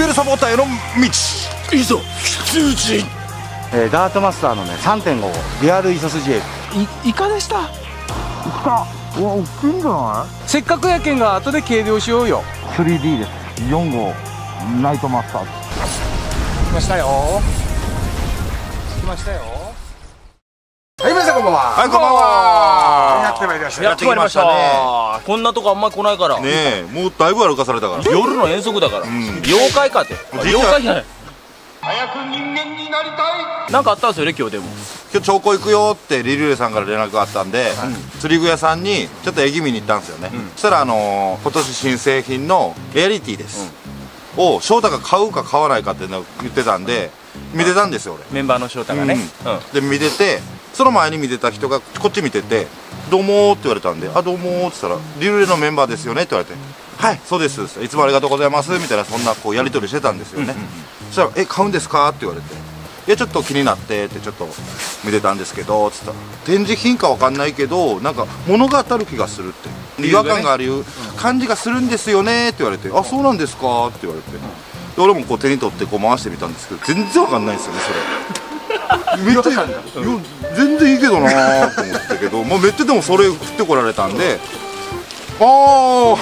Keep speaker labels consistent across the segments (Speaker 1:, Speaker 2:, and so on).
Speaker 1: ュエルサポーターへの道。
Speaker 2: いざ出陣
Speaker 3: えー、ダートマスターのね3.5リアルイソスジエル
Speaker 4: イカでした？
Speaker 3: うわ大きいんじゃな
Speaker 4: せっかくやけんが後で計量しようよ。
Speaker 3: い 3D です。4号。ナイトマスター
Speaker 4: 来ましたよ。来ましたよ。
Speaker 3: はい皆さんこんばんは。
Speaker 1: はいこんばんは
Speaker 3: やってまいりました。
Speaker 2: やってまいりました。ね。こんなとこあんま来ないから。
Speaker 1: ねえもうだいぶ歩かされたから。
Speaker 2: 夜の遠足だから、
Speaker 1: ん。
Speaker 2: 妖怪かって妖怪じゃない。
Speaker 1: 早く人間になりたい。
Speaker 2: なんかあったんですよね今日でも。
Speaker 1: 今日長考行くよってリリュレさんから連絡があったんで、釣り具屋さんにちょっと絵気味に行ったんですよね、そしたらあのー今年新製品のエアリティです、を翔太が買うか買わないかっていうのを言ってたんで見てたんですよ俺。
Speaker 2: メンバーの翔太がね、
Speaker 1: うん。
Speaker 2: うん。
Speaker 1: で見ててその前に見てた人がこっち見てて「どうも」って言われたんで「あどうも」って言ったら「リルレのメンバーですよね」って言われて「はいそうです」いつもありがとうございます」みたいなそんなこうやり取りしてたんですよね、そしたら「え買うんですか?」って言われて「いやちょっと気になって」ってちょっと見てたんですけどつったら「展示品かわかんないけどなんか物が当たる気がする」って。違和感がある感じがするんですよねって言われて「あそうなんですか?」って言われて。で俺もこう手に取ってこう回してみたんですけど全然わかんないんですよねそれ めっちゃ全然いいけどなーと思ったけど、まあ、めっちゃでもそれ振ってこられたんでああも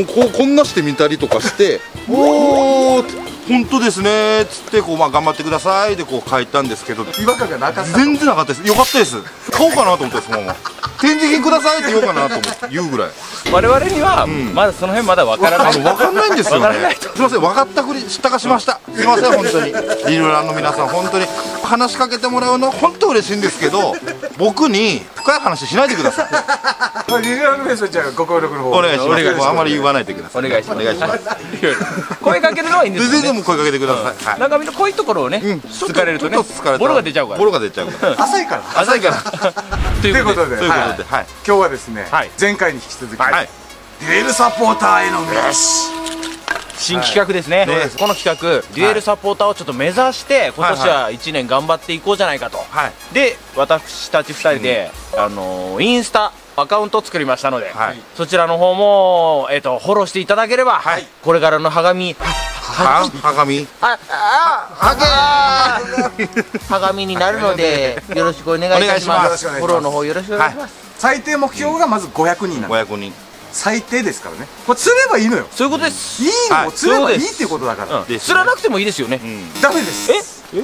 Speaker 1: うこうこんなしてみたりとかして「おお本当ですね」っつってこう、まあ、頑張ってくださいでこう書いたんですけど
Speaker 3: 違和感がなかった
Speaker 1: 全然なかったです。よかったです。買おうかなと思ってそのまま展示品くださいって言おうかなと思って言うぐらい
Speaker 2: 我々には、
Speaker 1: ん。
Speaker 2: まだその辺まだわからない。
Speaker 1: あの分かんないんですよね。すいません分かったふり知ったかしました。すいません本当に。リルランの皆さん本当に話しかけてもらうのは本当嬉しいんですけど 僕に深い話しないでください。お願いします。
Speaker 2: お願いします。
Speaker 1: あまり言わないでください。
Speaker 2: お願いします。
Speaker 1: お願いします。
Speaker 2: 声かけるのはいいんですよ、ね、
Speaker 1: 全然でも声かけてください、はい。
Speaker 2: 中身のこういうところをね、
Speaker 1: うん。
Speaker 2: 突かれるとねボロが出ちゃうから。
Speaker 1: ボロが出ちゃうから。
Speaker 3: 浅いから。
Speaker 1: 浅いから。
Speaker 2: とい
Speaker 3: うことで。
Speaker 1: ということで。はい。
Speaker 3: 今日はですね、
Speaker 2: はい。
Speaker 3: 前回に引き続き、
Speaker 1: はい。
Speaker 3: デュエルサポーターへのメッ
Speaker 2: 新企画ですね、
Speaker 1: ね
Speaker 2: この企画デュエルサポーターをちょっと目指して今年は1年頑張っていこうじゃないかと、
Speaker 1: はい。
Speaker 2: で私たち2人で、あのーインスタアカウントを作りましたので、
Speaker 1: はい。
Speaker 2: そちらの方も、えー、とフォローしていただければ、
Speaker 1: はい。
Speaker 2: これからのはがみ
Speaker 1: ははがみ
Speaker 2: ああみ になるのでよろしくお願いいたしま
Speaker 1: す。
Speaker 2: す。フォローの方よろしくお願いします、
Speaker 3: 最低目標がまず500人なんで
Speaker 1: 500人
Speaker 3: 最低ですからね。これ釣ればいいのよ。
Speaker 2: そういうことです。
Speaker 3: いいの、
Speaker 1: はい。
Speaker 3: 釣ればいいっていうことだから、
Speaker 2: 釣らなくてもいいですよね、
Speaker 1: うん。
Speaker 3: ダメです。
Speaker 2: え？
Speaker 3: え？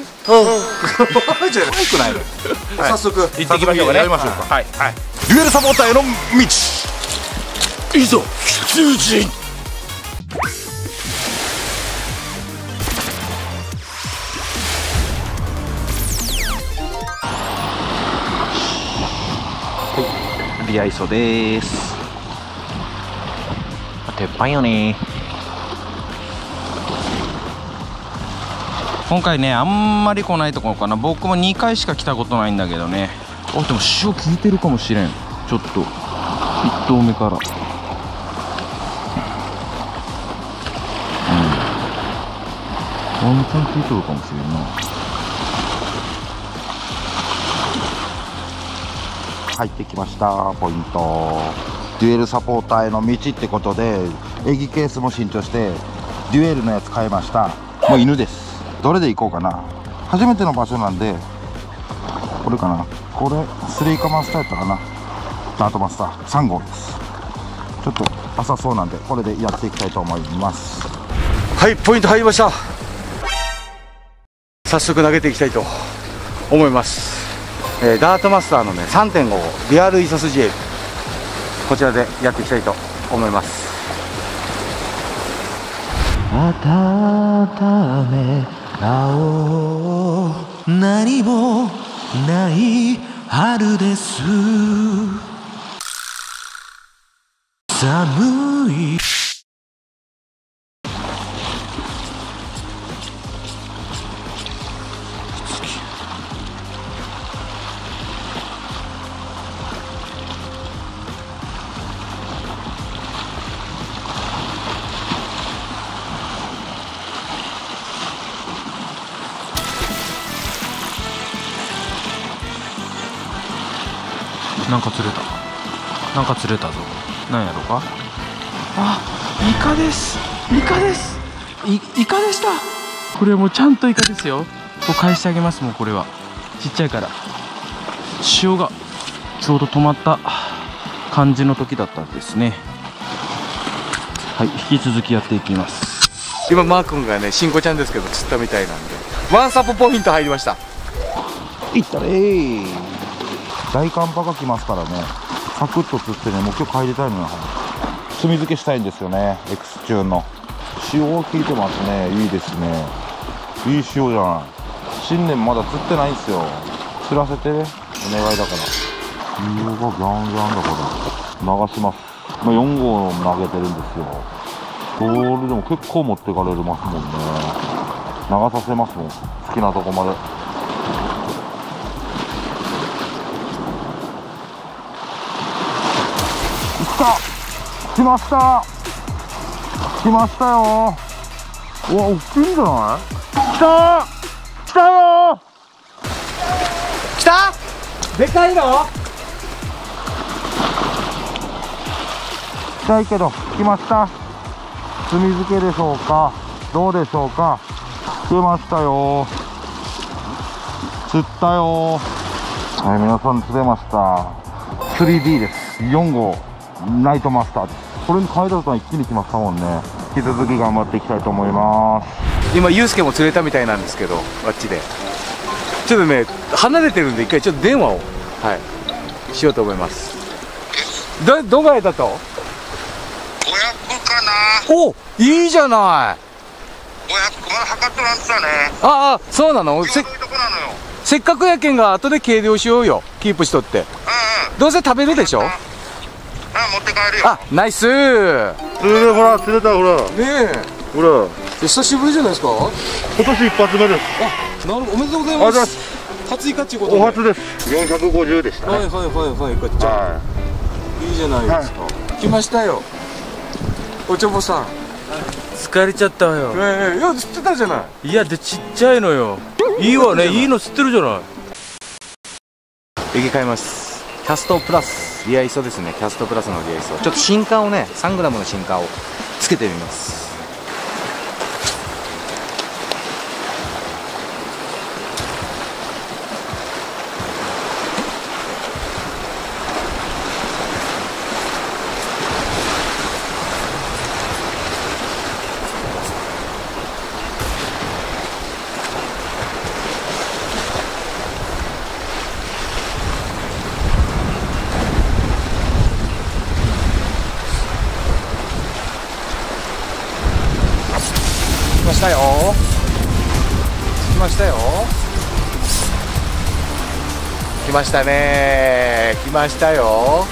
Speaker 3: じゃあ
Speaker 1: 早くないの
Speaker 3: 早速
Speaker 2: 行ってきましょうかね。
Speaker 1: やりましょうか。
Speaker 2: はい、はい、
Speaker 1: デュエルサポーターへの道。
Speaker 2: いざ出陣。
Speaker 4: リアイソです鉄板よね。今回ねあんまり来ないところかな。僕も2回しか来たことないんだけどね。あでも塩効いてるかもしれん。ちょっと。1投目から。うん。ワンチャン効いとるかもしれんな。
Speaker 3: 入ってきました。ポイント。デュエルサポーターへの道ってことでエギケースも新調してデュエルのやつ買いました。もう犬です。どれで行こうかな。初めての場所なんでこれかな。これスレイカマスターやったかな。ダートマスター。3号です。ちょっと浅そうなんでこれでやっていきたいと思います。はいポイント入りました。早速投げていきたいと思います。えーダートマスターのね3.5リアルイソスジエル。こちらでやっていきたいと思います。
Speaker 5: 温め合おう何もない春です寒い
Speaker 4: なんか釣れた。なんか釣れたぞ。なんやろか？あイカです。イカです。
Speaker 2: いイカでした。これもうちゃんとイカですよ。こう返してあげますもうこれは。ちっちゃいから。潮がちょうど止まった感じの時だったんですね。はい引き続きやっていきます。
Speaker 6: 今マー君がねしんこちゃんですけど釣ったみたいなんで。ワンサポポイント入りました。
Speaker 1: いったれー大寒波が来ますからね。サクッと釣ってねもう今日帰りたいのよ。炭漬けしたいんですよね。エクスチューンの。塩が効いてますね。いいですね。いい塩じゃない。新年まだ釣ってないんですよ。釣らせて。ねお願いだから。塩がギャンギャンだから。流します、まあ、4号投げてるんですよ。これでも結構持ってかれますもんね。流させますもん。好きなとこまで。来た。来ました。来ましたよ。うわ大きいんじゃない？来た。来たよ。
Speaker 6: 来た？でかいの？
Speaker 1: 来たいけど来ました。炭漬けでしょうか？どうでしょうか？来ましたよ。釣ったよ。はい皆さん釣れました。3D です。4号。ナイトマスターです。これに変えた途端一気に来ましたもんね。引き続き頑張っていきたいと思います。
Speaker 6: 今ユうスケも釣れたみたいなんですけどあっちで。ちょっとね離れてるんで一回ちょっと電話をはい。しようと思います。どどこへだと
Speaker 7: ？500かな。
Speaker 6: おいいじゃない。
Speaker 7: 500まだ測っとらんつだね。
Speaker 6: ああそうなの？せ
Speaker 7: 際どいとこなのよ。
Speaker 6: せっかくやけんが後で計量しようよ。キープしとって。
Speaker 7: うんうん。
Speaker 6: どうせ食べるでしょ？
Speaker 7: あ持って帰るよ
Speaker 6: あナイス。ね
Speaker 1: 釣れたほら釣れたほら
Speaker 6: え。
Speaker 1: ほら。
Speaker 6: 久しぶりじゃないですか？
Speaker 1: 今年一発目です。
Speaker 6: なるほど。おめでとうござい
Speaker 1: あざっ
Speaker 6: ます。初イカっちことで。
Speaker 1: お初です。450でした
Speaker 6: はい
Speaker 1: ね
Speaker 6: はいはいはいこっちゃ
Speaker 1: はい。
Speaker 6: いじゃないですか、来ましたよ。おちょぼさん。
Speaker 2: 疲れちゃったよ。
Speaker 6: ええいや知ってたじゃない。
Speaker 2: いやでちっちゃいのよ。いいわね。い。いの吸ってるじゃない。
Speaker 6: 入れ替えます。キャストプラスリアイソですね。キャストプラスのリアイソ。ちょっと新刊をね 3g の新刊をつけてみます。ましたよ。来ましたよ。来ましたね。来ましたよ。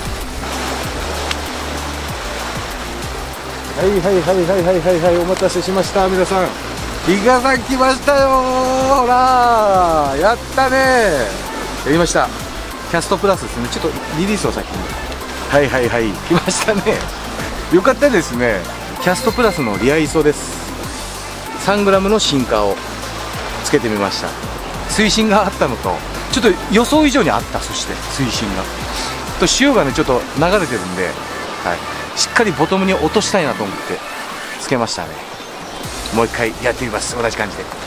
Speaker 6: はいはいはいはいはいはいはい。お待たせしました。皆さん。イカさん来ましたよ。ほら。やったね。やりました。キャストプラスですね。ちょっとリリースを先に。はいはいはい。来ましたね。よかったですね。キャストプラスのリアイソです。3g のシンカーをつけてみました。水深があったのとちょっと予想以上にあったそして水深が。と潮がねちょっと流れてるんで、はい、しっかりボトムに落としたいなと思ってつけましたね。もう一回やってみます。同じ感じで。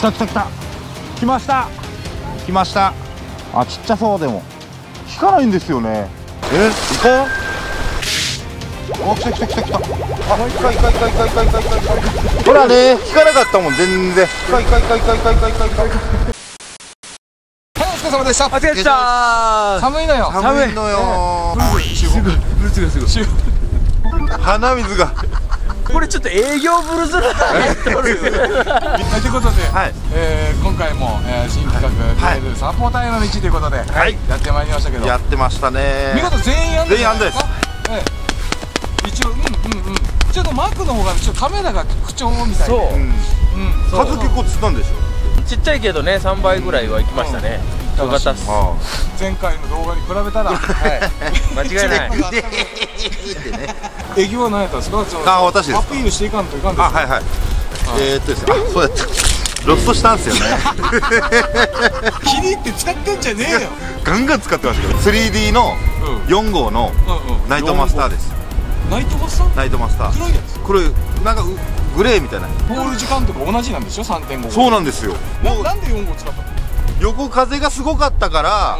Speaker 1: 来た来た来た来ました。来ました。あちっちゃそうでも。引かないんですよね。えイカあ来た来た来た来た。あほらね引かなかったもん全然。
Speaker 6: お疲れ様でした。お疲れ様寒いのよ。
Speaker 7: 寒いのよ。鼻水が
Speaker 2: これちょっと営業ブルズだ
Speaker 6: ということで、
Speaker 7: はい。
Speaker 6: えー今回も、えー新企画、
Speaker 7: はい
Speaker 6: いわゆるサポーターへの道ということで、
Speaker 7: はい
Speaker 6: やってまいりましたけど。
Speaker 7: やってましたね。
Speaker 6: 見事全員安打
Speaker 7: 全員安打です。
Speaker 6: ええ。一応うんうんうん。ちょっとマークの方がちょっとカメラが口調みたいで。
Speaker 2: そう。
Speaker 7: うん。
Speaker 6: うん。
Speaker 7: 数結構釣ったんでしょ。
Speaker 2: ちっちゃいけどね3倍ぐらいは行きましたね。よかったっす。
Speaker 7: あ
Speaker 6: 前回の動画に比べたら。
Speaker 2: 間違いない。
Speaker 6: エギは何やったんですか？
Speaker 7: あ私ですか？
Speaker 6: アピールしていかんといかんです
Speaker 7: あはいはい。えー、っとですね。あそうやった。
Speaker 1: ロストしたんですよね。
Speaker 6: 気に入って使ってんじゃねえよ。
Speaker 1: ガンガン使ってましたけど 3D の4号のナイトマスターです。
Speaker 6: ナイトマスター？
Speaker 1: ナイトマスター。
Speaker 6: 黒いやつ。
Speaker 1: これなんかうグレーみたいな。
Speaker 6: フォール時間とか同じなんでしょ？3.5
Speaker 1: そうなんですよ。もう
Speaker 6: ななんで4号使ったの？
Speaker 1: 横風がすごかったから、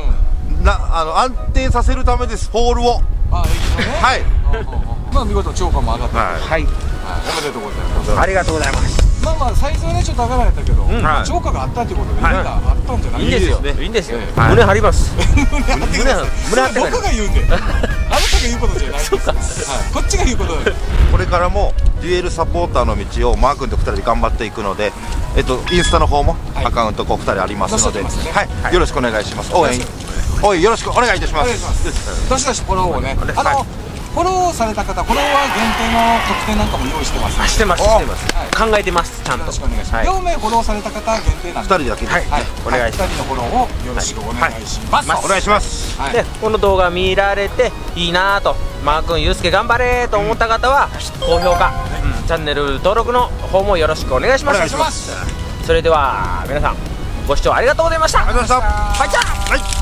Speaker 1: なあの安定させるためですポールを。
Speaker 6: あ駅のね。
Speaker 1: はい。
Speaker 6: うんうんうんまあ見事超過も上がった
Speaker 1: はい
Speaker 2: はい。
Speaker 6: はい。おめでとうございます。
Speaker 2: ありがとうございます
Speaker 6: まあまあサイズはねちょっと上がられたけど、
Speaker 1: はい。
Speaker 6: 超過があったってことで、
Speaker 1: はい。
Speaker 6: まだあったんじゃない？
Speaker 2: いいんですよ
Speaker 1: いいですね
Speaker 2: いいんですよ
Speaker 6: え
Speaker 1: え
Speaker 2: 胸張ります。
Speaker 6: 胸張ってください。
Speaker 2: 胸胸張
Speaker 6: 僕が言うんで あなたが言うことじゃないですはい、こっちが言うことで
Speaker 1: これからもデュエルサポーターの道をマー君と2人で頑張っていくので、えっと、インスタの方も
Speaker 6: はい。
Speaker 1: アカウントこう2人ありますので、
Speaker 6: ね。
Speaker 1: はい、よろしくお願いします。応援。おいよろしくお願いいたします。
Speaker 6: お願いします。どしどしフォローをね。あの、
Speaker 1: はい
Speaker 6: フォローされた方フォロワー限定の特典なんかも用意してます。ので
Speaker 2: してますしてます。
Speaker 6: はい
Speaker 2: 考えてますちゃんと。
Speaker 6: よろしくお願いします、
Speaker 2: はい。
Speaker 6: 両名フォローされた方限定なん
Speaker 1: 2
Speaker 6: で
Speaker 1: 人だけです、
Speaker 2: はい
Speaker 6: はい、
Speaker 2: お願いします。
Speaker 6: 2人のフォローをよろしくお願いします、
Speaker 1: お願い。します
Speaker 6: はい。
Speaker 2: でこの動画見られていいなぁとマー君ゆうすけ頑張れと思った方は高評価、うんチャンネル登録の方もよろしくお願いします。
Speaker 1: お願いします。
Speaker 2: それでは皆さんご視聴ありがとうございました。
Speaker 1: ありがとうございました。
Speaker 2: バイチャー
Speaker 1: はい